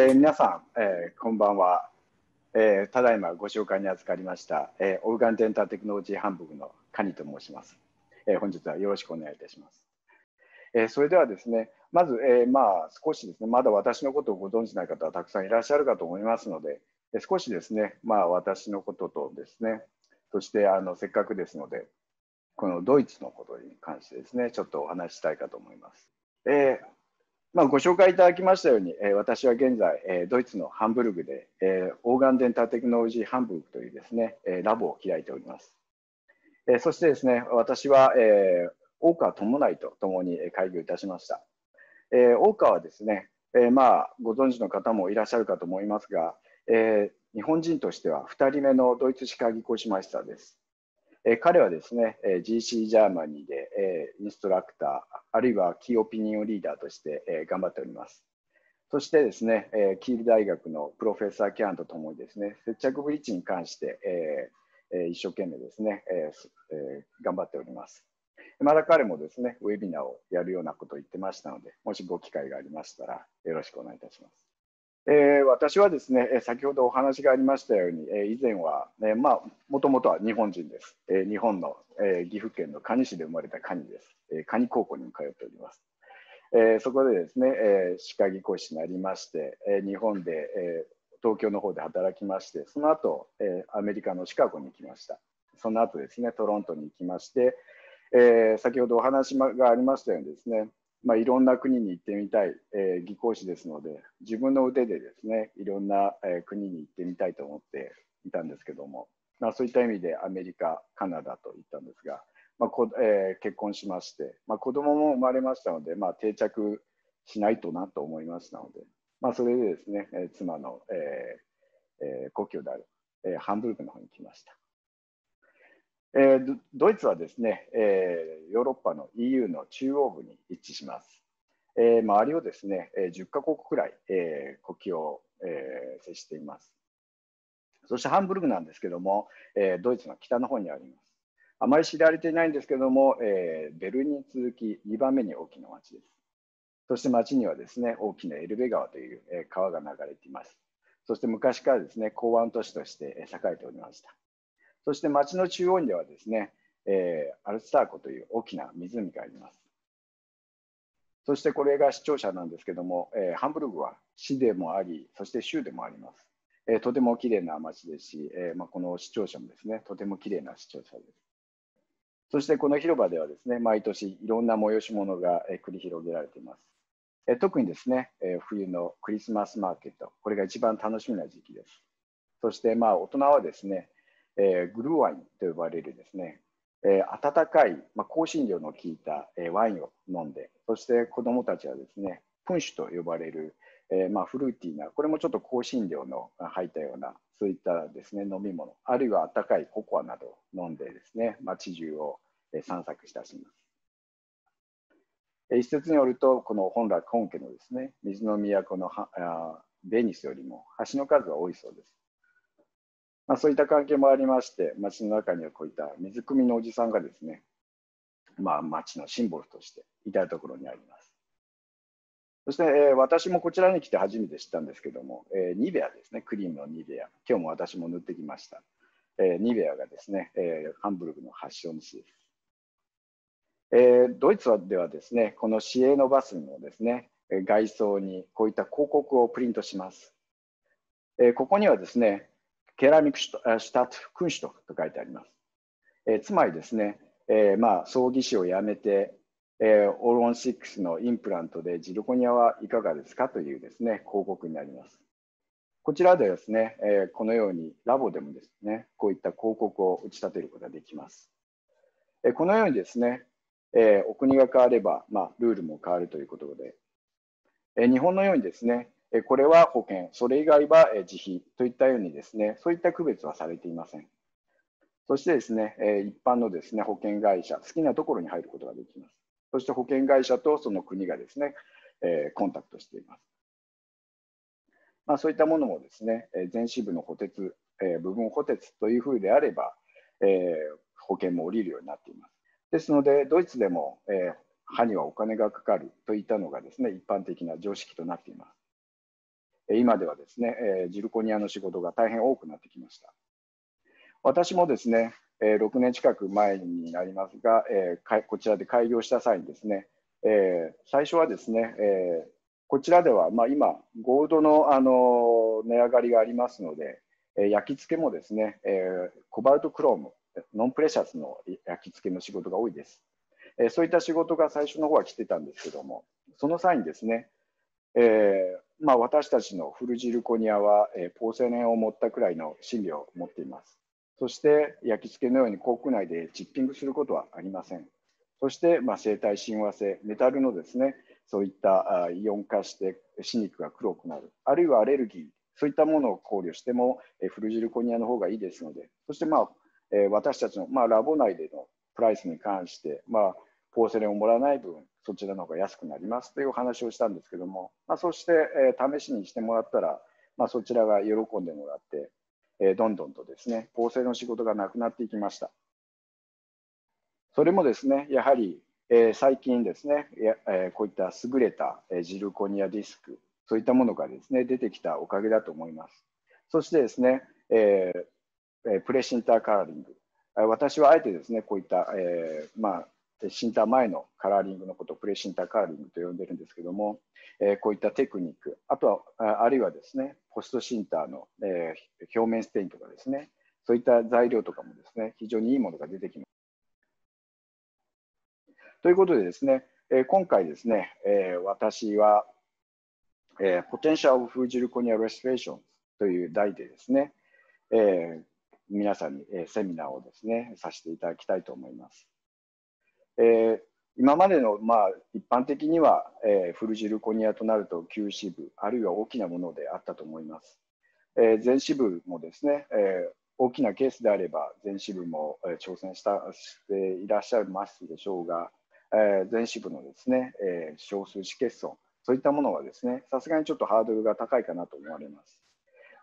えー、皆さん、えー、こんばんは、えー、ただいまご紹介に預かりました、えー、オーガンデンターテクノロジーハンブルのカニと申します、えー、本日はよろしくお願いいたします。えー、それではですね、まず、えー、まあ少しですね、まだ私のことをご存じない方はたくさんいらっしゃるかと思いますので、え、少しですね、まあ私のこととですね、そしてあのせっかくですので、このドイツのことに関してですね、ちょっとお話ししたいかと思います。えーまあ、ご紹介いただきましたように、えー、私は現在、えー、ドイツのハンブルグで、えー、オーガンデンターテクノロジーハンブルグというですね、えー、ラボを開いております。えー、そしてですね、私は、えー、大川友成と共に開業いたしました。えー、大川はですね、えー、まあご存知の方もいらっしゃるかと思いますが、えー、日本人としては2人目のドイツ歯科技工士マイスターです。え、彼はですね、え、GC ジャーマニーで、え、インストラクター、あるいはキーオピニオンリーダーとして、え、頑張っております。そしてですね、え、キール大学のプロフェッサーキャンとともにですね、接着ブリッジに関して、えーえー、一生懸命ですね、えーえー、頑張っております。まだ彼もですね、ウェビナーをやるようなことを言ってましたので、もしご機会がありましたら、よろしくお願いいたします。えー、私はですね、先ほどお話がありましたように、えー、以前は、えー、まあ、もともとは日本人です。えー、日本の、えー、岐阜県の可児市で生まれたカニです。えー、高校に通っております。えー、そこでですね、えー、歯科技講師になりまして、えー、日本で、えー、東京の方で働きまして、その後、えー、アメリカのシカゴに行きました。その後ですね、トロントに行きまして、えー、先ほどお話がありましたようにですね、まあ、いろんな国に行ってみたい、えー、技工士ですので自分の腕でですねいろんな、えー、国に行ってみたいと思っていたんですけども、まあ、そういった意味でアメリカカナダと行ったんですが、まあこえー、結婚しまして、まあ、子供も生まれましたので、まあ、定着しないとなと思いましたので、まあ、それでですね、えー、妻の、えーえー、故郷である、えー、ハンブルクの方に来ました。えー、ドイツはですね、えー、ヨーロッパの EU の中央部に位置します。えー、周りをですね、えー、10カ国くらい、えー、国境を、えー、接しています。そしてハンブルグなんですけども、えー、ドイツの北の方にあります。あまり知られていないんですけども、えー、ベルリンに続き2番目に大きな町です。そして町にはですね、大きなエルベ川という、えー、川が流れています。そして昔からですね、港湾都市として栄えておりました。そして町の中央にはですね、えー、アルスター湖という大きな湖があります。そしてこれが市庁舎なんですけども、えー、ハンブルグは市でもあり、そして州でもあります。えー、とても綺麗な町ですし、えーまあ、この市庁舎もですね、とても綺麗な市庁舎です。そしてこの広場ではですね、毎年いろんな催し物が繰り広げられています。え特にですね、え冬のクリスマスマーケット、これが一番楽しみな時期です。そしてまあ大人はですね、えー、グルーワインと呼ばれるですね、えー、温かい、まあ、香辛料の効いた、えー、ワインを飲んで、そして子どもたちはですね、プンシュと呼ばれる、えーまあ、フルーティーな、これもちょっと香辛料の入ったような、そういったですね、飲み物、あるいは温かいココアなどを飲んでですね、街中を散策したします。一説によると、この本来本家のですね、水の都のベニスよりも橋の数は多いそうです。まあ、そういった関係もありまして、街の中にはこういった水汲みのおじさんがですね、まあ、街のシンボルとして至るところにあります。そして、えー、私もこちらに来て初めて知ったんですけども、えー、ニベアですね、クリームのニベア。今日も私も塗ってきました。えー、ニベアがですね、えー、ハンブルグの発祥の地です。えー、ドイツではですね、この市営のバスのですね、外装にこういった広告をプリントします。えー、ここにはですね、ケラミックシュタト・クンシュトと書いてあります。えー、つまりですね、えー、まあ、葬儀師を辞めて、えー、オロン6のインプラントでジルコニアはいかがですかというですね、広告になります。こちらではですね、え、このようにラボでもですね、こういった広告を打ち立てることができます。え、このようにですね、え、お国が変われば、まあ、ルールも変わるということで、え、日本のようにですね、これは保険、それ以外は自費といったようにですね、そういった区別はされていません。そしてですね、一般のですね、保険会社、好きなところに入ることができます。そして保険会社とその国がですね、コンタクトしています。まあ、そういったものもですね、全支部の補填、部分補填というふうであれば、保険も下りるようになっています。ですので、ドイツでも、歯にはお金がかかるといったのがですね、一般的な常識となっています。今ではですね、ジルコニアの仕事が大変多くなってきました。私もですね、6年近く前になりますが、こちらで開業した際にですね、最初はですね、こちらでは、ま、今、ゴールドのあの値上がりがありますので、焼き付けもですね、コバルトクローム、ノンプレシャスの焼き付けの仕事が多いです。そういった仕事が最初の方は来てたんですけども、その際にですね、えーまあ、私たちのフルジルコニアは、えー、ポーセレンを持ったくらいの心理を持っています。そして焼き付けのように航空内でチッピングすることはありません。そして、まあ、生体親和性、メタルのですね、そういったイオン化して歯肉が黒くなる、あるいはアレルギー、そういったものを考慮しても、えフルジルコニアの方がいいですので、そして、まあえ私たちの、まあ、ラボ内でのプライスに関して、まあ、ポーセレンをもらわない分、そちらの方が安くなりますというお話をしたんですけども、まあ、そして、えー、試しにしてもらったら、まあ、そちらが喜んでもらって、えー、どんどんとですね、ポーセレンの仕事がなくなっていきました。それもですね、やはり、えー、最近ですね、やえ、こういった優れた、えー、ジルコニアディスク、そういったものがですね、出てきたおかげだと思います。そしてですね、えー、プレシンターカーリング。私はあえてですね、こういった、えーまあ、シンター前のカラーリングのことをプレシンターカーリングと呼んでるんですけども、え、こういったテクニック、あとはあるいはですね、ポストシンターの、え、表面ステインとかですね、そういった材料とかもですね、非常にいいものが出てきます。ということでですね、え、今回ですね、え、私は、えー、Potential of Fujirconia Restoration という題でですね、え、皆さんに、え、セミナーをですね、させていただきたいと思います。え、今までの、まあ、一般的には、えー、フルジルコニアとなると旧支部、あるいは大きなものであったと思います。えー、全支部もですね、えー、大きなケースであれば全支部も、え、挑戦したしていらっしゃいますでしょうが、えー、全支部のですね、え、少数死欠損、そういったものはですね、さすがにちょっとハードルが高いかなと思われます。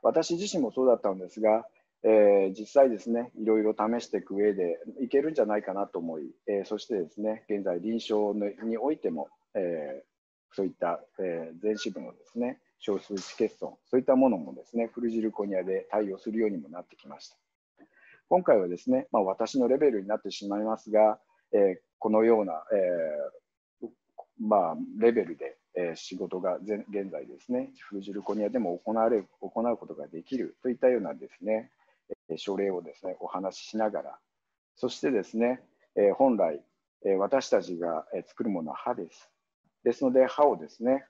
私自身もそうだったんですが、えー、実際ですね、いろいろ試していく上でいけるんじゃないかなと思い、えー、そしてですね、現在臨床においても、えー、そういった、え、全支部のですね、少数値欠損、そういったものもですね、フルジルコニアで対応するようにもなってきました。今回はですね、まあ、私のレベルになってしまいますが、え、このような、えーまあ、レベルで、え、仕事が現在ですね、フルジルコニアでも行われ行うことができるといったようなですね、症例をですね、お話ししながら、そしてですね、本来、私たちが作るものは歯です。ですので、歯をですね、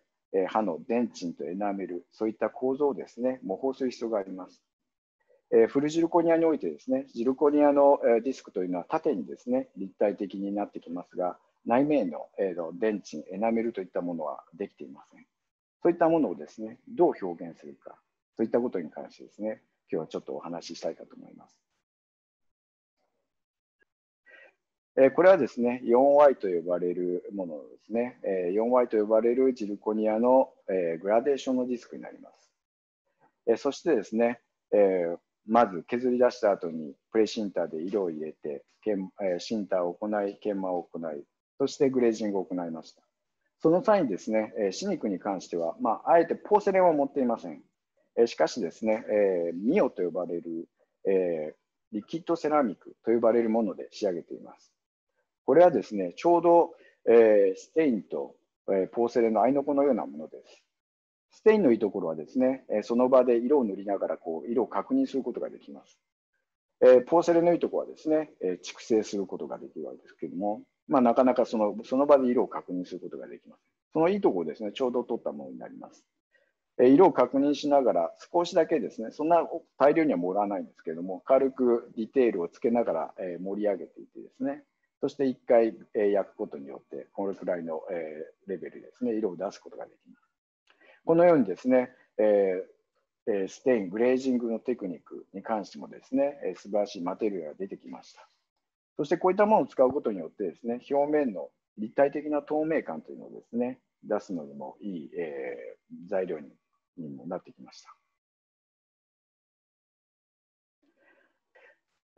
歯のデンチンとエナメル、そういった構造をですね、模倣する必要があります。フルジルコニアにおいてですね、ジルコニアのディスクというのは縦にですね、立体的になってきますが、内面の電池、エナメルといったものはできていません。そういったものをですね、どう表現するか、そういったことに関してですね、今日はちょっとお話ししたいかと思います。えこれはですね、4Y と呼ばれるものですね。え 4Y と呼ばれるジルコニアの、えグラデーションのディスクになります。えそしてですね、えまず削り出した後にプレシンターで色を入れて、えシンターを行い、研磨を行い、そしてグレージングを行いました。その際にですね、え歯肉に関しては、まあ、あえてポーセレンを持っていません。えしかしですね、えー、ミオと呼ばれる、え、リキッドセラミックと呼ばれるもので仕上げています。これはですね、ちょうど、え、ステインと、え、ポーセレの合いの子のようなものです。ステインのいいところはですね、え、その場で色を塗りながらこう色を確認することができます。え、ポーセレのいいところはですね、えー、蓄積することができるわけですけども、まあ、なかなかそのその場で色を確認することができます。そのいいところをですね、ちょうど取ったものになります。色を確認しながら少しだけですね、そんな大量には盛らないんですけれども、軽くディテールをつけながら盛り上げていてですね、そして1回焼くことによって、これくらいのレベルですね、色を出すことができます。このようにですね、ステイン、グレージングのテクニックに関してもですね、素晴らしいマテリアルが出てきました。そしてこういったものを使うことによってですね、表面の立体的な透明感というのをですね、出すのにもいい、え、材料ににもなってきました。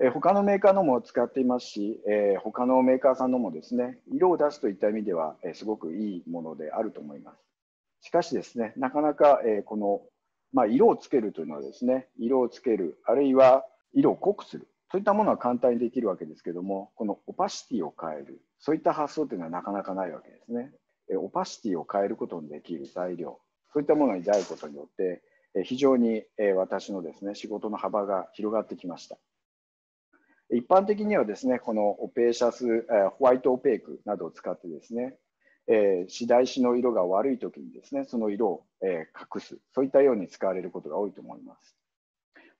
え、他のメーカーのも使っていますし、えー、他のメーカーさんのもですね、色を出すといった意味では、えー、すごくいいものであると思います。しかしですね、なかなか、えー、この、まあ、色をつけるというのはですね、色をつける、あるいは色を濃くする、そういったものは簡単にできるわけですけども、このオパシティを変える、そういった発想というのはなかなかないわけですね。オパシティを変えることのできる材料、そういったものに出会うことによって、非常に私のですね仕事の幅が広がってきました。一般的にはですね、このオペーシャス、ホワイトオペークなどを使ってですね、え、白石の色が悪いときにですね、その色を、隠す、そういったように使われることが多いと思います。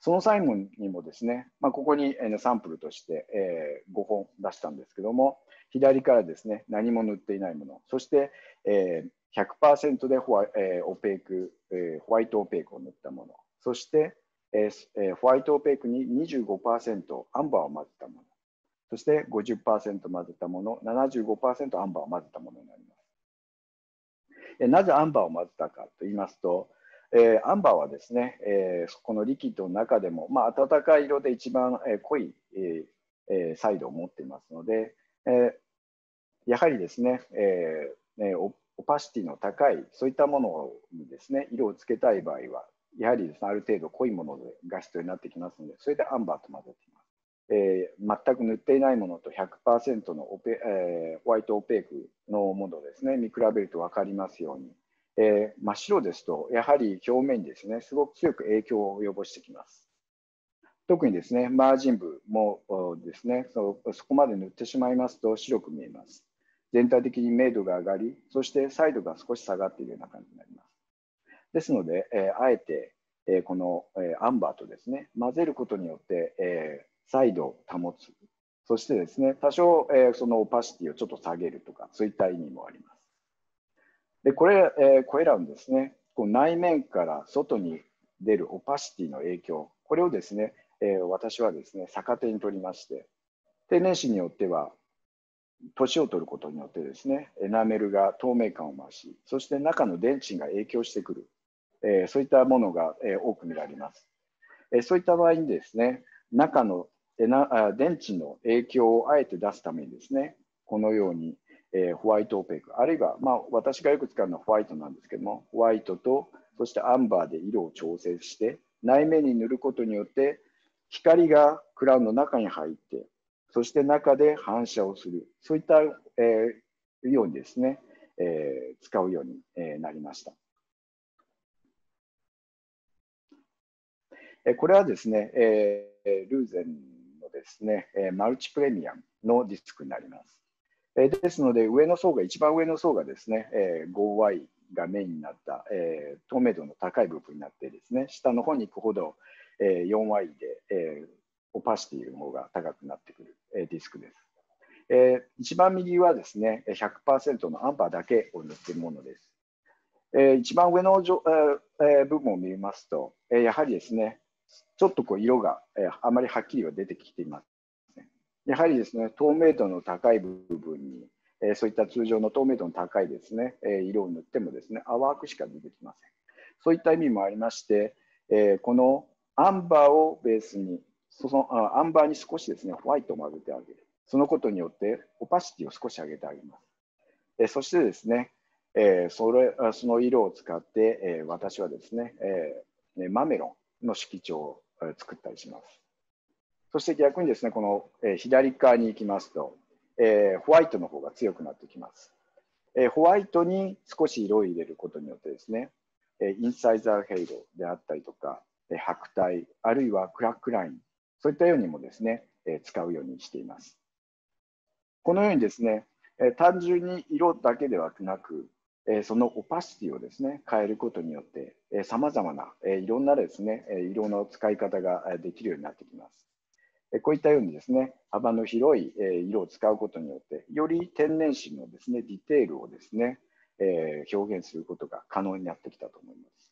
その際にもですね、まあ、ここに、サンプルとして、5本出したんですけども、左からですね、何も塗っていないもの、そして、え、100%でホワ,、えー、オペーク、えー、ホワイトオペークを塗ったもの、そして、えー、ホワイトオペークに25%アンバーを混ぜたもの、そして50%混ぜたもの、75%アンバーを混ぜたものになります。なぜアンバーを混ぜたかと言いますと、えー、アンバーはですね、えー、このリキッドの中でも、まあ、暖かい色で一番、えー、濃い、えー、サイドを持っていますので、えー、やはりですね、えー、オパシティの高いそういったものにですね色をつけたい場合はやはりです、ね、ある程度濃いものが必要になってきますのでそれでアンバーと混ぜています。えー、全く塗っていないものと100%のオペ、えー、ホワイトオペークのものですね、見比べると分かりますように、えー、真っ白ですと、やはり表面にですね、すごく強く影響を及ぼしてきます。特にですね、マージン部もですねそ、そこまで塗ってしまいますと白く見えます。全体的に明度が上がり、そしてサイドが少し下がっているような感じになります。ですので、えー、あえて、えー、この、えー、アンバーとですね、混ぜることによって、え再度保つ。そしてですね、多少、えー、そのオパシティをちょっと下げるとか、そういった意味もあります。で、これ、えー、これらのですね、こう内面から外に出るオパシティの影響、これをですね、えー、私はですね、逆手に取りまして、天然紙によっては、年を取ることによってですね、エナメルが透明感を増し、そして中の電池が影響してくる、えー、そういったものが、えー、多く見られます。えー、そういった場合にですね、中の電池の影響をあえて出すためにですね、このように、え、ホワイトオペーク、あるいは、まあ、私がよく使うのはホワイトなんですけども、ホワイトと、そしてアンバーで色を調整して、内面に塗ることによって、光がクラウンの中に入って、そして中で反射をする、そういった、えー、ようにですね、えー、使うように、えー、なりました。これはですね、えー、ルーゼンのですね、えマルチプレミアムのディスクになります。えですので、上の層が、一番上の層がですね、え 5Y がメインになった、え透明度の高い部分になってですね、下の方に行くほど、え 4Y で、えオパシティの方が高くなってくる、えディスクです。えー、一番右はですね、100%のアンパーだけを塗っているものです。えー、一番上のじょ、えー、部分を見ますと、えー、やはりですね、ちょっとこう色が、えー、あまりはっきりは出てきています、ね。やはりですね、透明度の高い部分に、えー、そういった通常の透明度の高いですね、えー、色を塗ってもですね、淡くしか出てきません。そういった意味もありまして、えー、このアンバーをベースに、そのアンバーに少しですね、ホワイトを混ぜてあげる。そのことによって、オパシティを少し上げてあげます。え、そしてですね、えー、それその色を使って、えー、私はですね、えー、マメロンの色調を作ったりします。そして逆にですね、この、え左側に行きますと、えホワイトの方が強くなってきます。えホワイトに少し色を入れることによってですね、えインサイザーヘイロであったりとか、え白体、あるいはクラックライン、そういったようにもですね、え使うようにしています。このようにですね、え単純に色だけではなく、えそのオパシティをですね変えることによってさまざまな、えいろんなですね色の使い方ができるようになってきます。こういったようにですね幅の広い色を使うことによってより天然紙のですねディテールをですねえ表現することが可能になってきたと思います。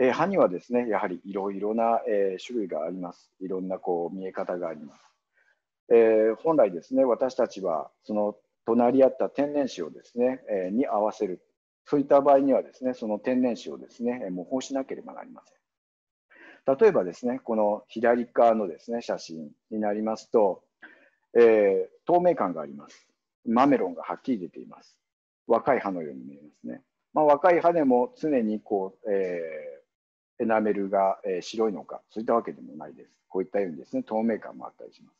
え歯にはですねやはりいろいろな、え種類があります。いろんなこう見え方があります。え本来ですね私たちはその隣り合った天然紙をですね、え、に合わせる。そういった場合にはですね、その天然紙をですね、模倣しなければなりません。例えばですね、この左側のですね、写真になりますと、え、透明感があります。マメロンがはっきり出ています。若い葉のように見えますね。まあ、若い歯でも常にこう、えー、エナメルが、白いのか、そういったわけでもないです。こういったようにですね、透明感もあったりします。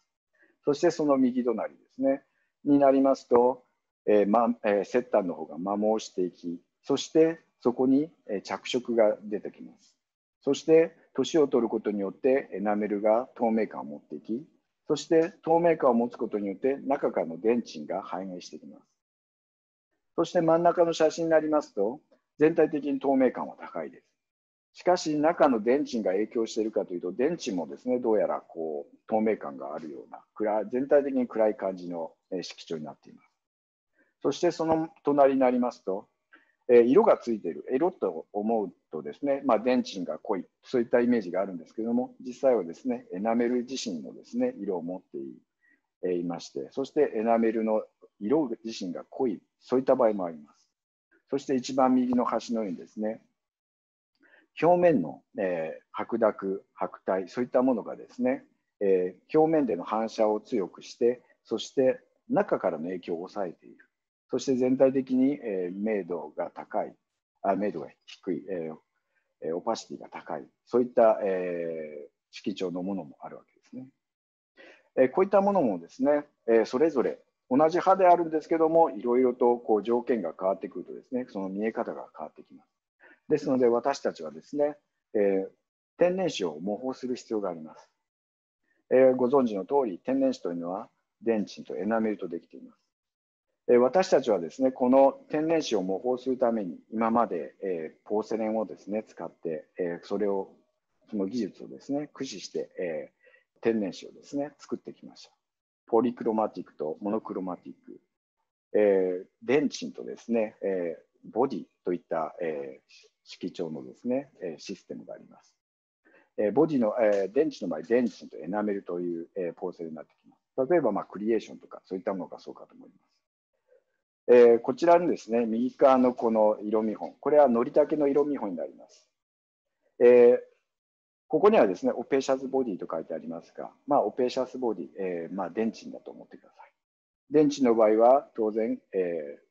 そしてその右隣ですね、になりますと、えーまえー、セッターの方が摩耗していき、そしてそこに着色が出てきます。そして年を取ることによってエナメルが透明感を持っていき、そして透明感を持つことによって中からの電池が反映してきます。そして真ん中の写真になりますと、全体的に透明感は高いです。しかし中の電池が影響しているかというと、電池もですね、どうやらこう透明感があるような暗、全体的に暗い感じの色調になっています。そしてその隣になりますと、え色がついている、色と思うとですね、まあ、電池が濃い、そういったイメージがあるんですけども、実際はですね、エナメル自身のですね、色を持っていまして、そしてエナメルの色自身が濃い、そういった場合もあります。そして一番右の端のようにですね、表面の、え、白濁、白体、そういったものがですね、え、表面での反射を強くして、そして中からの影響を抑えている。そして全体的に、え、明度が高い、あ明度が低い、えー、オパシティが高い、そういった、え、色調のものもあるわけですね。え、こういったものもですね、え、それぞれ同じ歯であるんですけども、いろいろとこう条件が変わってくるとですね、その見え方が変わってきます。ですので、私たちはですね、えー、天然歯を模倣する必要があります。えー、ご存知の通り、天然歯というのは電池とエナメルとできていますえ。私たちはですね、この天然歯を模倣するために、今まで、えー、ポーセレンをですね、使って、えー、それを、その技術をですね、駆使して、えー、天然歯をですね、作ってきました。ポリクロマティックとモノクロマティック、えー、電池とですね、えー、ボディといった、えー、色調のですね、えー、システムがあります。えー、ボディの、えー、電池の場合、電池とエナメルという、えー、ポーセレンになってきます。例えば、まあ、クリエーションとか、そういったものがそうかと思います。えー、こちらのですね、右側のこの色見本、これはのりたけの色見本になります。えー、ここにはですね、オペシャスボディと書いてありますが、まあ、オペシャスボディ、えー、まあ、電池だと思ってください。電池の場合は当然、えー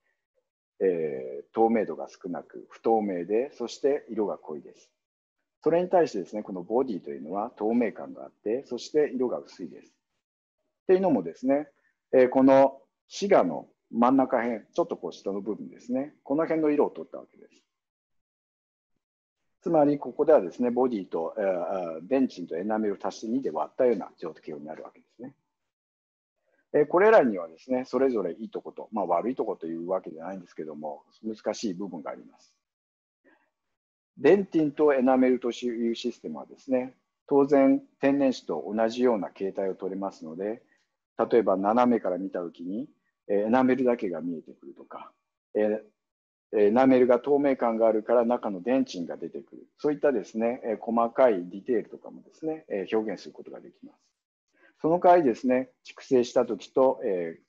えー、透明度が少なく、不透明で、そして色が濃いです。それに対してですね、このボディというのは透明感があって、そして色が薄いです。っていうのもですね、えー、このシガの真ん中辺、ちょっとこう下の部分ですね。この辺の色を取ったわけです。つまり、ここではですね、ボディと、えー、ベンチンとエナメルを足して2で割ったような状況になるわけですね。え、これらにはですね、それぞれいいとこと、まあ、悪いとこというわけじゃないんですけども、難しい部分があります。デンティンとエナメルというシステムはですね、当然天然歯と同じような形態を取れますので、例えば斜めから見たときに、エナメルだけが見えてくるとか、えエナメルが透明感があるから中の電池が出てくる。そういったですね、細かいディテールとかもですね、表現することができます。その代わりですね、蓄成したときと、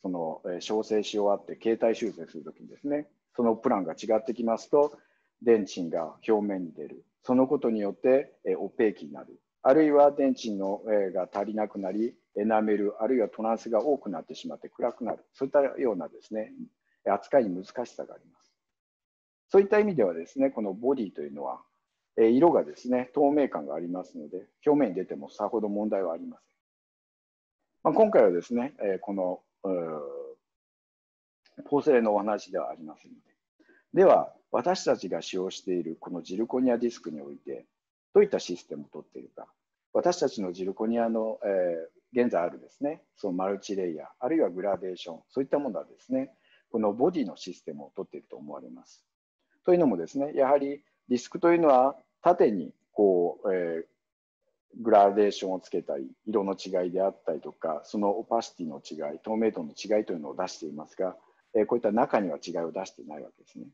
その調整し終わって形態修正するときにですね、そのプランが違ってきますと、電池が表面に出る。そのことによってえオペーキになる。あるいは電池のえが足りなくなり、エナメル、あるいはトランスが多くなってしまって暗くなる。そういったようなですね、扱いに難しさがあります。そういった意味ではですね、このボディというのはえ、色がですね、透明感がありますので、表面に出てもさほど問題はありません。まあ、今回はですね、えこのポーセレのお話ではありませんので。では、私たちが使用しているこのジルコニアディスクにおいて、どういったシステムをとっているか。私たちのジルコニアの、えー、現在あるですね、そのマルチレイヤー、あるいはグラデーション、そういったものはですね、このボディのシステムをとっていると思われます。というのもですね、やはりディスクというのは縦にこう、えー、グラデーションをつけたり、色の違いであったりとか、そのオパシティの違い、透明度の違いというのを出していますが、えー、こういった中には違いを出していないわけですね。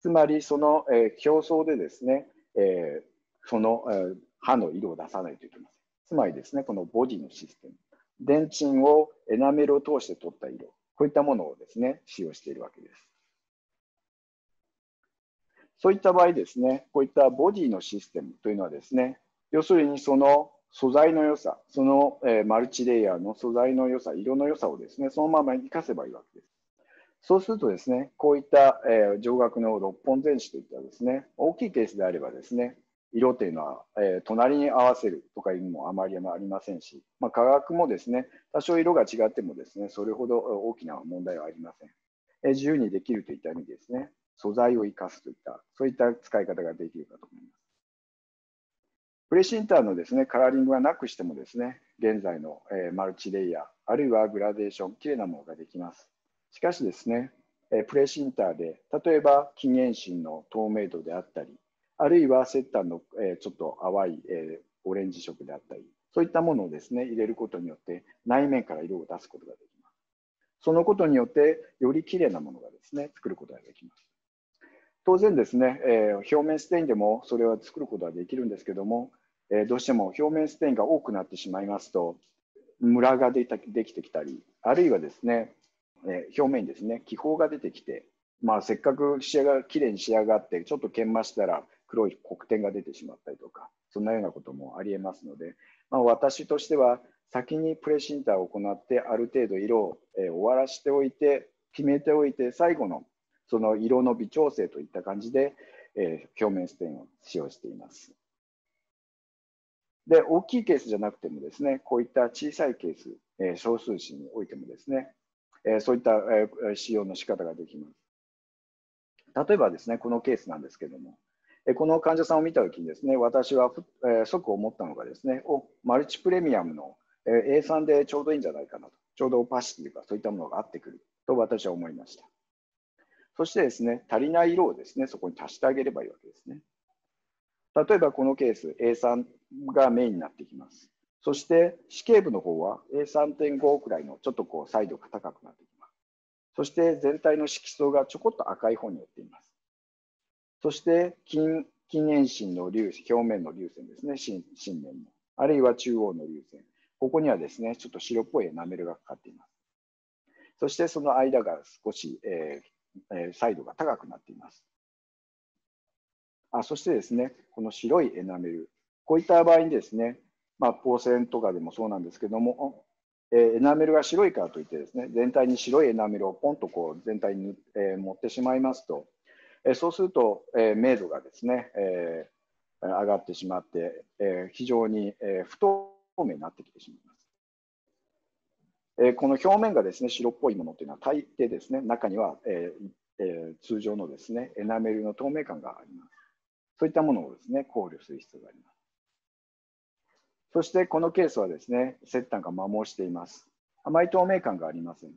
つまり、その、えー、表層でですね、えー、その、えー、歯の色を出さないといけません。つまりですね、このボディのシステム、電池をエナメルを通して取った色、こういったものをですね、使用しているわけです。そういった場合ですね、こういったボディのシステムというのはですね、要するにその素材の良さ、その、え、マルチレイヤーの素材の良さ、色の良さをですね、そのまま活かせばいいわけです。そうするとですね、こういった、え、上額の6本前子といったですね、大きいケースであればですね、色というのは、え、隣に合わせるとかいうのもあまりありませんし、まあ、価格もですね、多少色が違ってもですね、それほど大きな問題はありません。え、自由にできるといった意味ですね、素材を生かすといった、そういった使い方ができるかと思います。プレシンターのですね、カラーリングはなくしてもですね、現在の、え、マルチレイヤー、あるいはグラデーション、きれいなものができます。しかしですね、えプレシンターで、例えば近縁心の透明度であったり、あるいはセッターの、えちょっと淡い、えオレンジ色であったり、そういったものをですね、入れることによって内面から色を出すことができます。そのことによって、より綺麗なものがですね、作ることができます。当然ですね、え表面ステインでもそれは作ることはできるんですけども、えどうしても表面ステインが多くなってしまいますと、ムラができてきたり、あるいはですね、え表面にですね、気泡が出てきて、まあ、せっかく仕上がきれいに仕上がって、ちょっと研磨したら黒い黒点が出てしまったりとか、そんなようなこともありえますので、まあ、私としては、先にプレシンターを行って、ある程度色を、え終わらしておいて、決めておいて、最後のその色の微調整といった感じで、え表面ステインを使用しています。で、大きいケースじゃなくてもですね、こういった小さいケース、え少数紙においてもですね、えそういった、え使用の仕方ができます。例えばですね、このケースなんですけども、えこの患者さんを見たときにですね、私は、え即思ったのがですね、おマルチプレミアムの A3 でちょうどいいんじゃないかなと、ちょうどオパシティとかそういったものが合ってくると私は思いました。そしてですね、足りない色をですね、そこに足してあげればいいわけですね。例えばこのケース、A3 がメインになってきます。そして死刑部の方は A3.5 くらいのちょっとこうサイドが高くなってきます。そして全体の色素がちょこっと赤い方に寄っています。そして近近縁心の粒表面の粒線ですね、新面の。あるいは中央の粒線。ここにはですね、ちょっと白っぽいエナメルがかかっています。そしてその間が少し、えー、サイドが高くなっています。あそしてですね、この白いエナメル。こういった場合にですね、まあ、ポーセンとかでもそうなんですけども、えー、エナメルが白いからといってですね、全体に白いエナメルをポンとこう全体に、えー、持ってしまいますと、えー、そうすると、えー、明度がですね、えー、上がってしまって、えー、非常に、えー、不透明になってきてしまいます。えー、この表面がですね白っぽいものというのは大抵ですね中には、えーえー、通常のですねエナメルの透明感があります。そういったものをですね考慮する必要があります。そしてこのケースはですね、セッターが摩耗しています。あまり透明感がありません。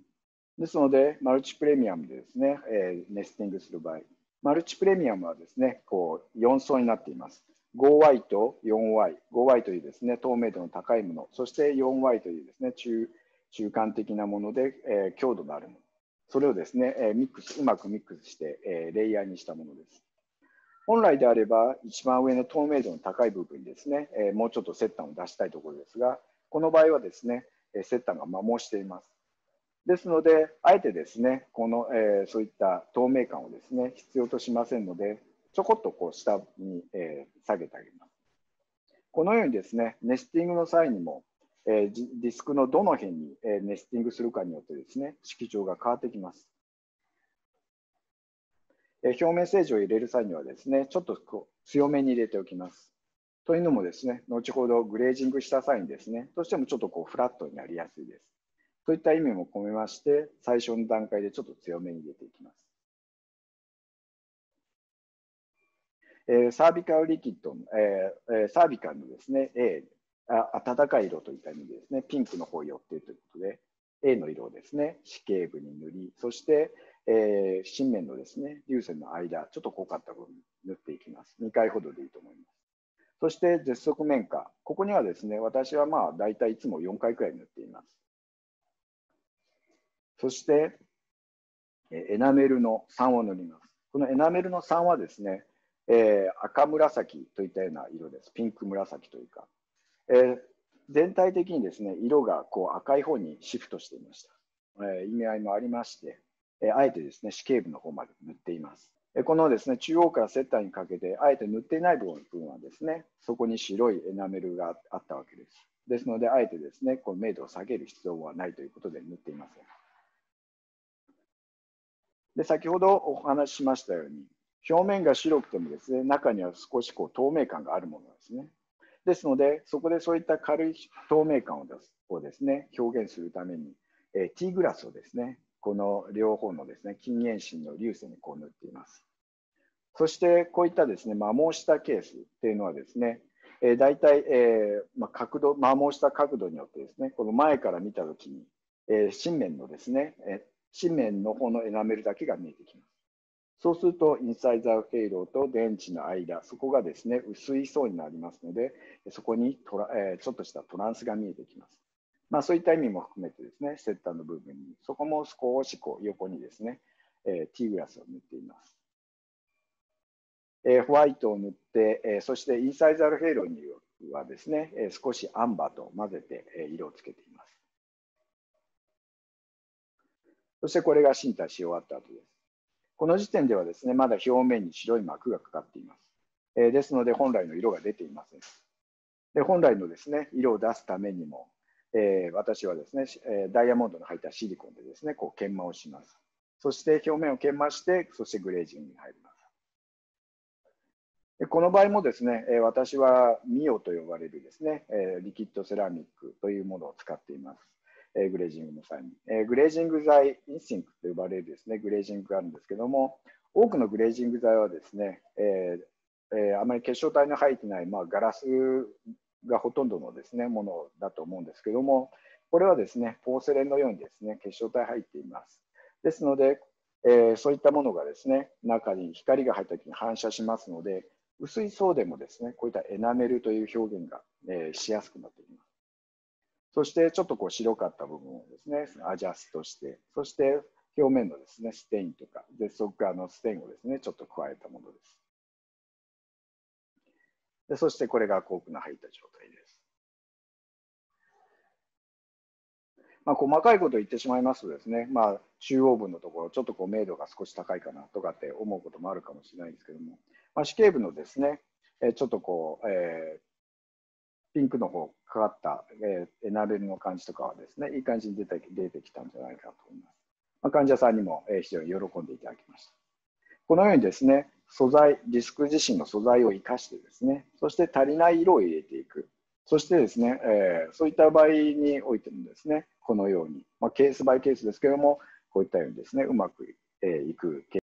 ですので、マルチプレミアムでですね、えー、ネスティングする場合、マルチプレミアムはですね、こう4層になっています。5Y と 4Y、5Y というですね、透明度の高いもの、そして 4Y というですね、中中間的なもので、えー、強度のあるもの。それをですね、えー、ミックス、うまくミックスして、えー、レイヤーにしたものです。本来であれば、一番上の透明度の高い部分にですね、えもうちょっとセッタンを出したいところですが、この場合はですね、セッタンが摩耗しています。ですので、あえてですね、この、え、そういった透明感をですね、必要としませんので、ちょこっとこう下に、え、下げてあげます。このようにですね、ネスティングの際にも、え、ディスクのどの辺に、えネスティングするかによってですね、色調が変わってきます。表面清浄を入れる際にはですね、ちょっとこう強めに入れておきます。というのもですね、後ほどグレージングした際にですね、どうしてもちょっとこうフラットになりやすいです。といった意味も込めまして、最初の段階でちょっと強めに入れていきます。えー、サービカルリキッドの、えー、サービカルのですね、A、あ暖かい色といった意味でですね、ピンクの方を寄っているということで、A の色をですね、死刑部に塗り、そして、えー、新面のですね、流線の間、ちょっと濃かった部分塗っていきます。2回ほどでいいと思います。そして絶速面下。ここにはですね、私はまあ大体いつも4回くらい塗っています。そして、エナメルの3を塗ります。このエナメルの3はですね、えー、赤紫といったような色です。ピンク紫というか。えー、全体的にですね、色がこう赤い方にシフトしていました。えー、意味合いもありまして、えあえてですね、死刑部の方まで塗っています。このですね、中央からセッターにかけて、あえて塗っていない部分はですね、そこに白いエナメルがあったわけです。ですので、あえてですね、この明度を下げる必要はないということで塗っていません。で先ほどお話ししましたように、表面が白くてもですね、中には少しこう透明感があるものですね。ですので、そこでそういった軽い透明感を出すをですね、表現するために、えー、ティーグラスをですね、この両方のですね、近縁芯の粒子にこう塗っています。そしてこういったですね、摩耗したケースっていうのはですね、えー、大体、えーまあ、角度、摩耗した角度によってですね、この前から見たときに、えー、芯面のですね、えー、芯面の方のエナメルだけが見えてきます。そうすると、インサイザーフェイローと電池の間、そこがですね、薄い層になりますので、そこにトラ、え、ちょっとしたトランスが見えてきます。まあ、そういった意味も含めてですね、セッターの部分に、そこも少しこう横にですね、えー、ティーグラスを塗っています。えー、ホワイトを塗って、えー、そしてインサイザルフェイロにはですね、えー、少しアンバーと混ぜて、えー、色をつけています。そしてこれが進退し終わった後です。この時点ではですね、まだ表面に白い膜がかかっています。えー、ですので、本来の色が出ていません。で本来のですね、色を出すためにも、えー、私はですね、えダイヤモンドの入ったシリコンでですね、こう研磨をします。そして表面を研磨して、そしてグレージングに入ります。でこの場合もですね、え私は MiYO と呼ばれるですね、えリキッドセラミックというものを使っています。えグレージングの際に。えグレージング剤、 InSync と呼ばれるですね、グレージングがあるんですけども、多くのグレージング剤はですね、えーえー、あまり結晶体の入ってない、まあ、ガラスがほとんどのですねものだと思うんですけども、これはですねポーセレンのようにですね結晶体入っています。ですので、えー、そういったものがですね中に光が入った時に反射しますので、薄い層でもですねこういったエナメルという表現が、えー、しやすくなっています。そしてちょっとこう白かった部分をですねアジャストして、そして表面のですねステインとか舌側のステインをですねちょっと加えたものです。でそしてこれがコークの入った状態です。まあ、細かいことを言ってしまいますとですね、まあ、中央部のところ、ちょっとこう明度が少し高いかなとかって思うこともあるかもしれないんですけども、まあ、主頸部のですね、えちょっとこう、えー、ピンクの方かかった、えー、エナベルの感じとかはですね、いい感じに出て出てきたんじゃないかと思います。まあ、患者さんにも、え非常に喜んでいただきました。このようにですね、素材、ディスク自身の素材を生かしてですね、そして足りない色を入れていく。そしてですね、えー、そういった場合においてもですね、このように、まあ、ケースバイケースですけども、こういったようにですね、うまくいくケ